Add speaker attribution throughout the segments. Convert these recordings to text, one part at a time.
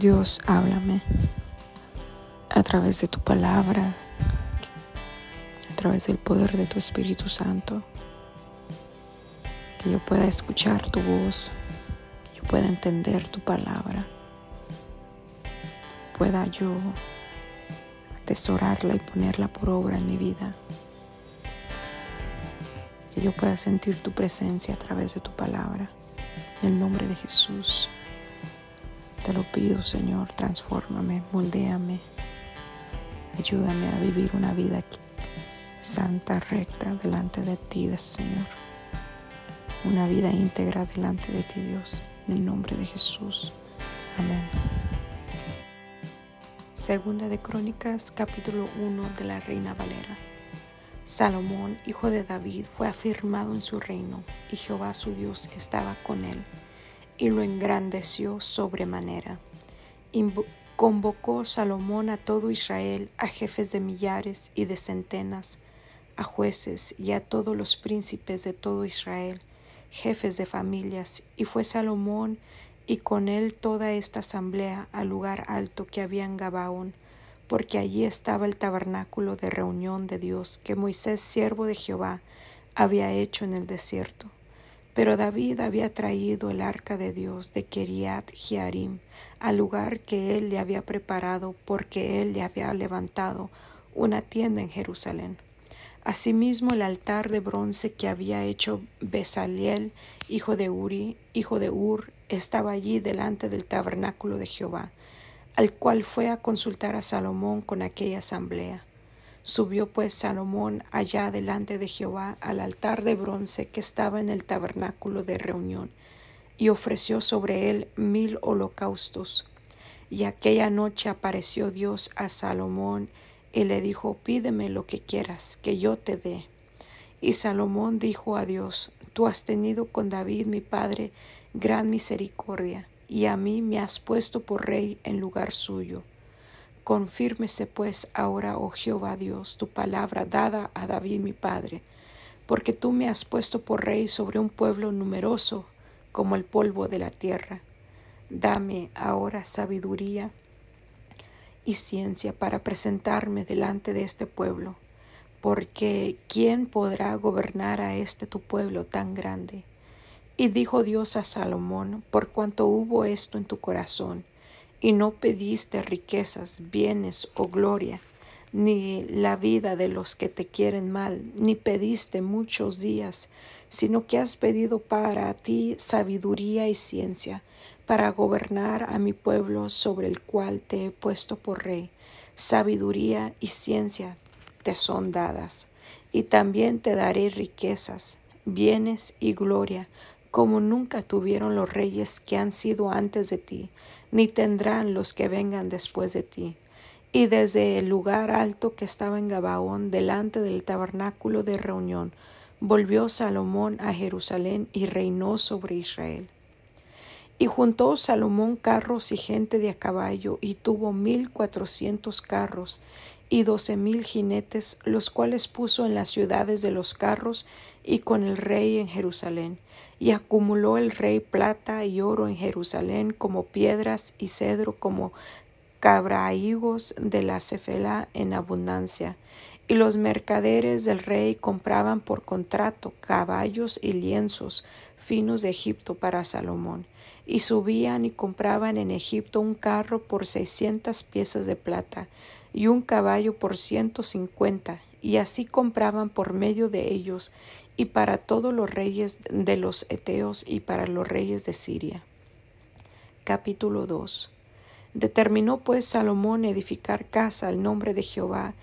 Speaker 1: Dios, háblame a través de tu palabra, a través del poder de tu Espíritu Santo, que yo pueda escuchar tu voz, que yo pueda entender tu palabra, pueda yo atesorarla y ponerla por obra en mi vida, que yo pueda sentir tu presencia a través de tu palabra. En el nombre de Jesús. Te lo pido, Señor, transfórmame, moldéame, ayúdame a vivir una vida santa, recta delante de ti, Señor. Una vida íntegra delante de ti, Dios, en el nombre de Jesús. Amén. Segunda de Crónicas, capítulo 1 de la Reina Valera. Salomón, hijo de David, fue afirmado en su reino, y Jehová su Dios estaba con él y lo engrandeció sobremanera. convocó Salomón a todo Israel, a jefes de millares y de centenas, a jueces y a todos los príncipes de todo Israel, jefes de familias, y fue Salomón y con él toda esta asamblea al lugar alto que había en Gabaón, porque allí estaba el tabernáculo de reunión de Dios que Moisés, siervo de Jehová, había hecho en el desierto. Pero David había traído el arca de Dios de Keriat Jearim al lugar que él le había preparado porque él le había levantado una tienda en Jerusalén. Asimismo el altar de bronce que había hecho Besaliel, hijo de Uri, hijo de Ur, estaba allí delante del tabernáculo de Jehová, al cual fue a consultar a Salomón con aquella asamblea. Subió pues Salomón allá delante de Jehová al altar de bronce que estaba en el tabernáculo de reunión, y ofreció sobre él mil holocaustos. Y aquella noche apareció Dios a Salomón y le dijo, pídeme lo que quieras, que yo te dé. Y Salomón dijo a Dios, tú has tenido con David mi padre gran misericordia, y a mí me has puesto por rey en lugar suyo Confírmese pues ahora, oh Jehová Dios, tu palabra dada a David mi padre, porque tú me has puesto por rey sobre un pueblo numeroso como el polvo de la tierra. Dame ahora sabiduría y ciencia para presentarme delante de este pueblo, porque ¿quién podrá gobernar a este tu pueblo tan grande? Y dijo Dios a Salomón, por cuanto hubo esto en tu corazón, y no pediste riquezas, bienes o gloria, ni la vida de los que te quieren mal, ni pediste muchos días, sino que has pedido para ti sabiduría y ciencia, para gobernar a mi pueblo sobre el cual te he puesto por rey. Sabiduría y ciencia te son dadas, y también te daré riquezas, bienes y gloria, como nunca tuvieron los reyes que han sido antes de ti, ni tendrán los que vengan después de ti. Y desde el lugar alto que estaba en Gabaón, delante del tabernáculo de reunión, volvió Salomón a Jerusalén y reinó sobre Israel. Y juntó Salomón carros y gente de a caballo, y tuvo mil cuatrocientos carros y doce mil jinetes, los cuales puso en las ciudades de los carros y con el rey en Jerusalén y acumuló el rey plata y oro en Jerusalén como piedras y cedro como cabraigos de la cefela en abundancia. Y los mercaderes del rey compraban por contrato caballos y lienzos finos de Egipto para Salomón. Y subían y compraban en Egipto un carro por seiscientas piezas de plata y un caballo por ciento cincuenta, y así compraban por medio de ellos y para todos los reyes de los Eteos y para los reyes de Siria. Capítulo 2 Determinó pues Salomón edificar casa al nombre de Jehová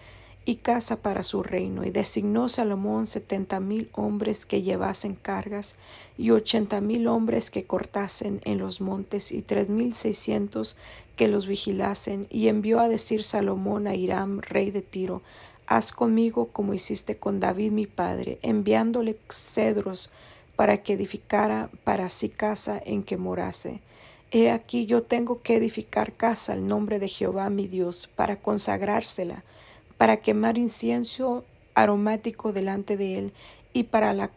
Speaker 1: y casa para su reino, y designó Salomón setenta mil hombres que llevasen cargas, y ochenta mil hombres que cortasen en los montes, y tres mil seiscientos que los vigilasen, y envió a decir Salomón a Hiram, rey de Tiro, Haz conmigo como hiciste con David mi padre, enviándole cedros para que edificara para sí casa en que morase. He aquí yo tengo que edificar casa al nombre de Jehová mi Dios, para consagrársela, para quemar incienso aromático delante de él y para la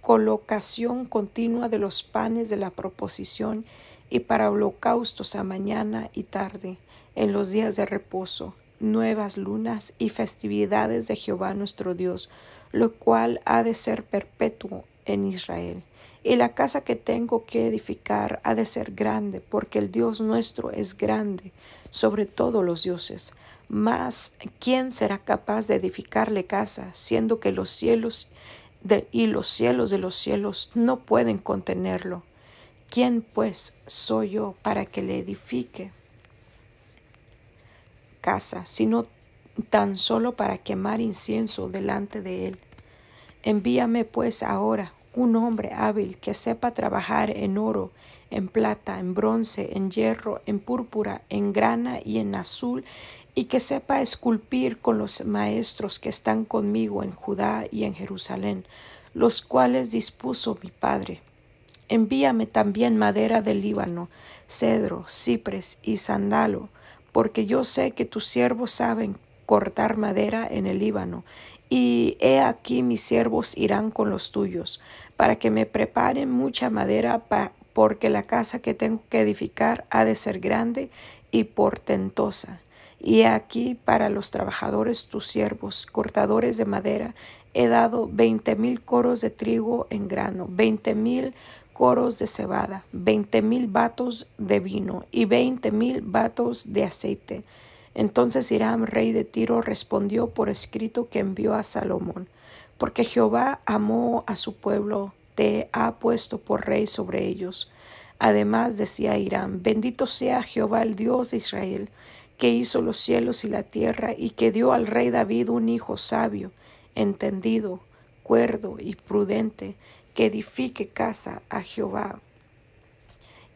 Speaker 1: colocación continua de los panes de la proposición y para holocaustos a mañana y tarde, en los días de reposo, nuevas lunas y festividades de Jehová nuestro Dios, lo cual ha de ser perpetuo en Israel. Y la casa que tengo que edificar ha de ser grande, porque el Dios nuestro es grande sobre todos los dioses. Mas, ¿quién será capaz de edificarle casa, siendo que los cielos y los cielos de los cielos no pueden contenerlo? ¿Quién pues soy yo para que le edifique casa, sino tan solo para quemar incienso delante de él? Envíame pues ahora un hombre hábil que sepa trabajar en oro, en plata, en bronce, en hierro, en púrpura, en grana y en azul, y que sepa esculpir con los maestros que están conmigo en Judá y en Jerusalén, los cuales dispuso mi Padre. Envíame también madera del Líbano, cedro, cipres y sandalo, porque yo sé que tus siervos saben cortar madera en el Líbano, y he aquí mis siervos irán con los tuyos, para que me preparen mucha madera, porque la casa que tengo que edificar ha de ser grande y portentosa. Y aquí para los trabajadores tus siervos, cortadores de madera, he dado veinte mil coros de trigo en grano, veinte mil coros de cebada, veinte mil batos de vino y veinte mil batos de aceite. Entonces Hiram, rey de Tiro, respondió por escrito que envió a Salomón, porque Jehová amó a su pueblo, te ha puesto por rey sobre ellos. Además decía Hiram, bendito sea Jehová el Dios de Israel, que hizo los cielos y la tierra, y que dio al rey David un hijo sabio, entendido, cuerdo y prudente, que edifique casa a Jehová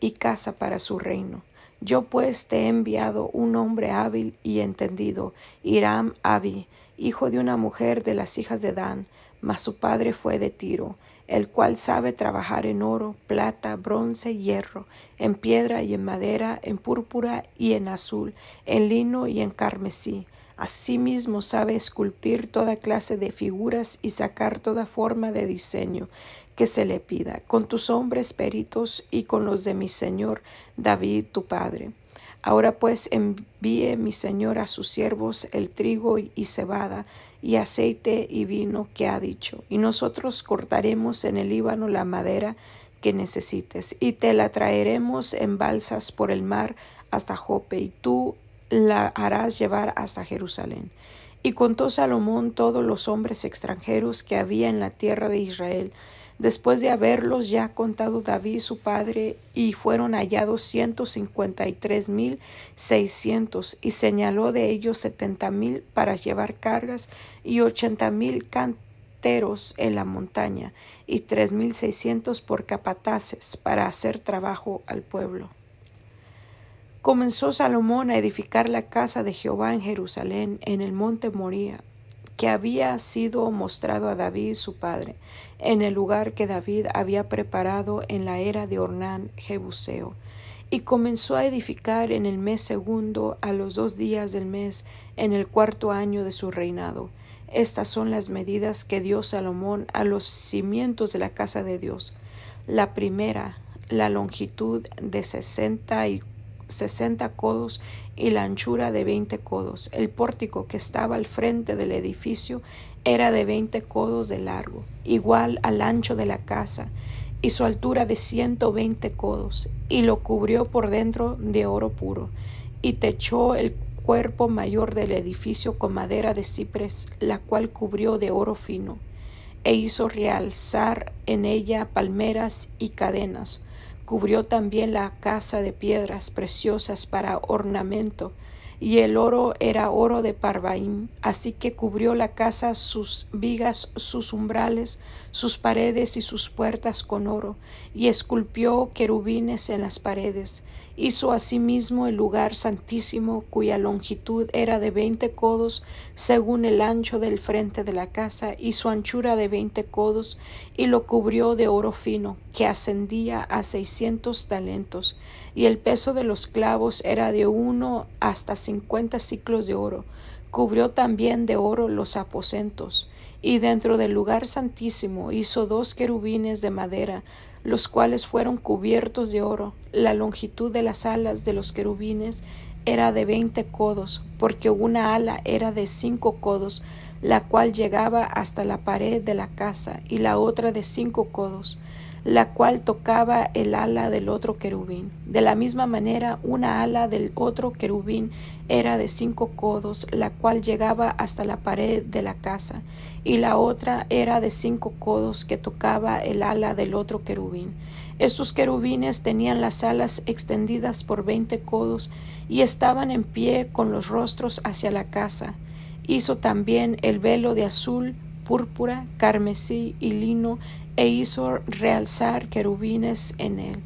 Speaker 1: y casa para su reino. Yo pues te he enviado un hombre hábil y entendido, Hiram Abi, hijo de una mujer de las hijas de Dan, mas su padre fue de Tiro, el cual sabe trabajar en oro, plata, bronce, hierro, en piedra y en madera, en púrpura y en azul, en lino y en carmesí. Asimismo sabe esculpir toda clase de figuras y sacar toda forma de diseño que se le pida, con tus hombres peritos y con los de mi señor David tu padre. Ahora pues envíe mi señor a sus siervos el trigo y cebada, y aceite y vino que ha dicho, y nosotros cortaremos en el Líbano la madera que necesites, y te la traeremos en balsas por el mar hasta Jope, y tú la harás llevar hasta Jerusalén. Y contó Salomón todos los hombres extranjeros que había en la tierra de Israel, después de haberlos ya contado David su padre, y fueron hallados ciento cincuenta y tres mil seiscientos, y señaló de ellos setenta mil para llevar cargas, y ochenta mil canteros en la montaña, y tres mil seiscientos por capataces para hacer trabajo al pueblo. Comenzó Salomón a edificar la casa de Jehová en Jerusalén, en el monte Moría, que había sido mostrado a David su padre, en el lugar que David había preparado en la era de Ornán Jebuseo, y comenzó a edificar en el mes segundo a los dos días del mes, en el cuarto año de su reinado. Estas son las medidas que dio Salomón a los cimientos de la casa de Dios. La primera, la longitud de sesenta y sesenta codos y la anchura de veinte codos. El pórtico que estaba al frente del edificio era de veinte codos de largo, igual al ancho de la casa, y su altura de ciento veinte codos, y lo cubrió por dentro de oro puro, y techó el cuerpo mayor del edificio con madera de cipres, la cual cubrió de oro fino, e hizo realzar en ella palmeras y cadenas, Cubrió también la casa de piedras preciosas para ornamento, y el oro era oro de Parvaim, así que cubrió la casa sus vigas, sus umbrales, sus paredes y sus puertas con oro, y esculpió querubines en las paredes, Hizo asimismo el lugar santísimo, cuya longitud era de veinte codos, según el ancho del frente de la casa, y su anchura de veinte codos, y lo cubrió de oro fino, que ascendía a seiscientos talentos, y el peso de los clavos era de uno hasta cincuenta ciclos de oro. Cubrió también de oro los aposentos, y dentro del lugar santísimo hizo dos querubines de madera, los cuales fueron cubiertos de oro. La longitud de las alas de los querubines era de veinte codos, porque una ala era de cinco codos, la cual llegaba hasta la pared de la casa, y la otra de cinco codos, la cual tocaba el ala del otro querubín. De la misma manera, una ala del otro querubín era de cinco codos, la cual llegaba hasta la pared de la casa, y la otra era de cinco codos que tocaba el ala del otro querubín. Estos querubines tenían las alas extendidas por veinte codos y estaban en pie con los rostros hacia la casa. Hizo también el velo de azul, púrpura, carmesí y lino e hizo realzar querubines en él.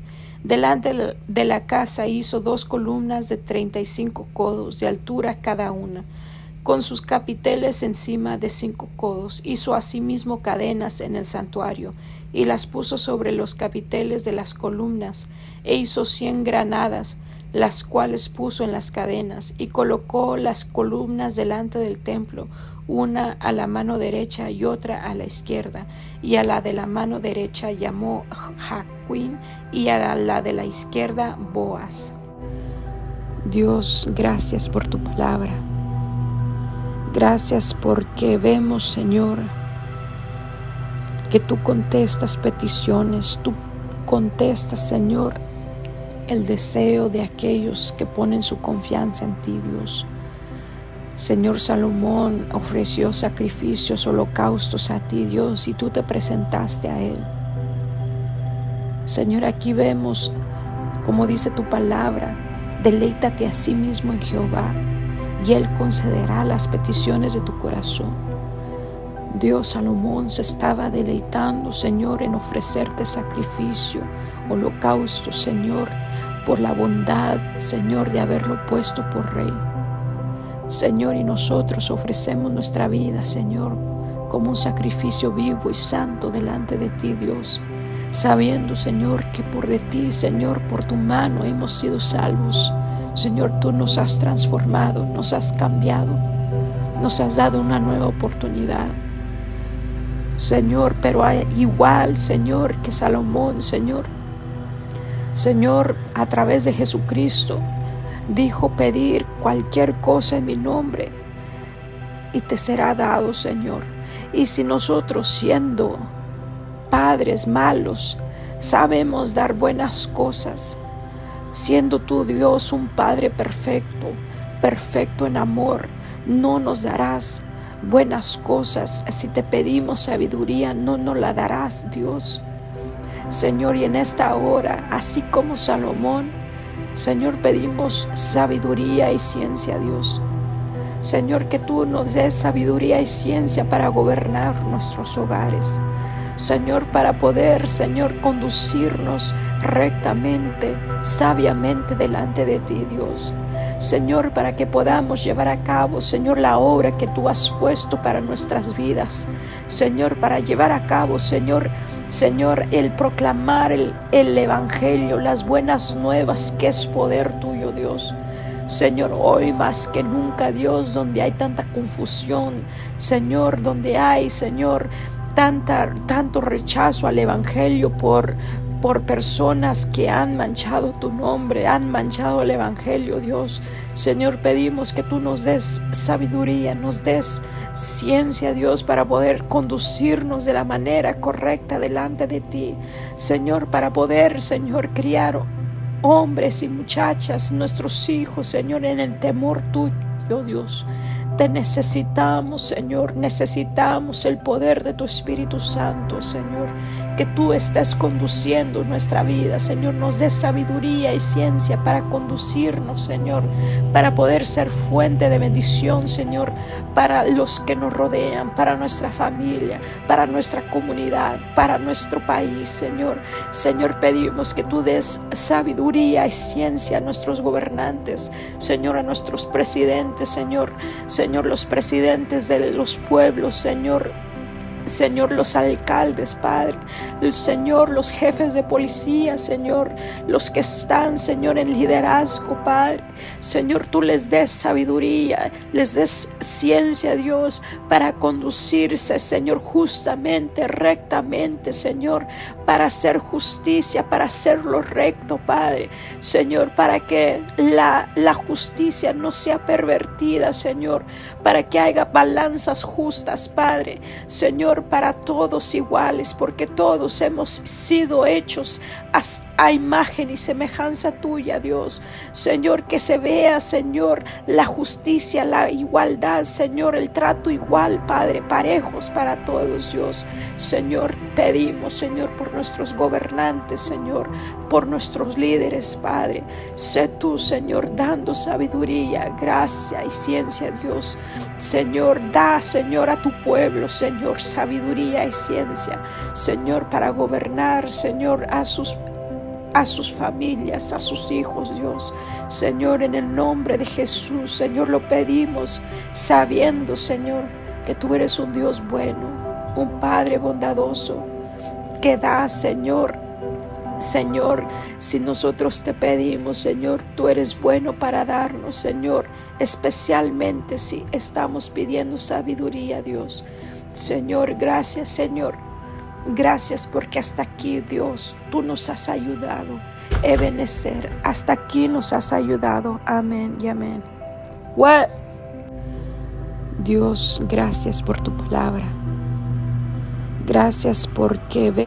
Speaker 1: Delante de la casa hizo dos columnas de treinta y cinco codos de altura cada una con sus capiteles encima de cinco codos. Hizo asimismo cadenas en el santuario y las puso sobre los capiteles de las columnas, e hizo cien granadas, las cuales puso en las cadenas, y colocó las columnas delante del templo, una a la mano derecha y otra a la izquierda, y a la de la mano derecha llamó Jaquín y a la de la izquierda Boaz. Dios, gracias por tu palabra. Gracias porque vemos, Señor, que tú contestas peticiones, tú contestas, Señor, el deseo de aquellos que ponen su confianza en ti, Dios. Señor Salomón ofreció sacrificios, holocaustos a ti, Dios, y tú te presentaste a él. Señor, aquí vemos, como dice tu palabra, deleítate a sí mismo en Jehová y Él concederá las peticiones de tu corazón. Dios Salomón se estaba deleitando, Señor, en ofrecerte sacrificio, holocausto, Señor, por la bondad, Señor, de haberlo puesto por rey. Señor, y nosotros ofrecemos nuestra vida, Señor, como un sacrificio vivo y santo delante de ti, Dios, sabiendo, Señor, que por de ti, Señor, por tu mano hemos sido salvos. Señor, tú nos has transformado, nos has cambiado, nos has dado una nueva oportunidad. Señor, pero igual, Señor, que Salomón, Señor. Señor, a través de Jesucristo, dijo pedir cualquier cosa en mi nombre y te será dado, Señor. Y si nosotros siendo padres malos, sabemos dar buenas cosas, siendo tú Dios un Padre perfecto, perfecto en amor, no nos darás buenas cosas. Si te pedimos sabiduría, no nos la darás, Dios. Señor, y en esta hora, así como Salomón, Señor, pedimos sabiduría y ciencia, Dios. Señor, que tú nos des sabiduría y ciencia para gobernar nuestros hogares. Señor, para poder, Señor, conducirnos rectamente, sabiamente delante de ti, Dios. Señor, para que podamos llevar a cabo, Señor, la obra que tú has puesto para nuestras vidas. Señor, para llevar a cabo, Señor, Señor, el proclamar el, el Evangelio, las buenas nuevas, que es poder tuyo, Dios. Señor, hoy más que nunca, Dios, donde hay tanta confusión, Señor, donde hay, Señor, tanta, tanto rechazo al Evangelio por, por personas que han manchado tu nombre, han manchado el Evangelio, Dios. Señor, pedimos que tú nos des sabiduría, nos des ciencia, Dios, para poder conducirnos de la manera correcta delante de ti. Señor, para poder, Señor, criar hombres y muchachas, nuestros hijos, Señor, en el temor tuyo, Dios. Te necesitamos, Señor. Necesitamos el poder de tu Espíritu Santo, Señor que tú estés conduciendo nuestra vida, Señor. Nos dé sabiduría y ciencia para conducirnos, Señor, para poder ser fuente de bendición, Señor, para los que nos rodean, para nuestra familia, para nuestra comunidad, para nuestro país, Señor. Señor, pedimos que tú des sabiduría y ciencia a nuestros gobernantes, Señor, a nuestros presidentes, Señor, Señor, los presidentes de los pueblos, Señor Señor, los alcaldes, Padre, Señor, los jefes de policía, Señor, los que están, Señor, en liderazgo, Padre. Señor, tú les des sabiduría, les des ciencia, Dios, para conducirse, Señor, justamente, rectamente, Señor, para hacer justicia, para hacer lo recto, Padre. Señor, para que la, la justicia no sea pervertida, Señor, para que haya balanzas justas, Padre. Señor, para todos iguales, porque todos hemos sido hechos a, imagen y semejanza tuya, Dios. Señor, que se vea, Señor, la justicia, la igualdad, Señor, el trato igual, Padre, parejos para todos, Dios. Señor, pedimos, Señor, por nuestros gobernantes, Señor, por nuestros líderes, Padre. Sé tú, Señor, dando sabiduría, gracia y ciencia, Dios. Señor, da, Señor, a tu pueblo, Señor, sabiduría y ciencia, Señor, para gobernar, Señor, a sus a sus familias, a sus hijos, Dios. Señor, en el nombre de Jesús, Señor, lo pedimos, sabiendo, Señor, que tú eres un Dios bueno, un Padre bondadoso, que da, Señor, Señor, si nosotros te pedimos, Señor, tú eres bueno para darnos, Señor, especialmente si estamos pidiendo sabiduría, Dios. Señor, gracias, Señor. Gracias porque hasta aquí, Dios, tú nos has ayudado. Ebenecer, hasta aquí nos has ayudado. Amén y amén. What? Dios, gracias por tu palabra. Gracias porque